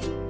Bye.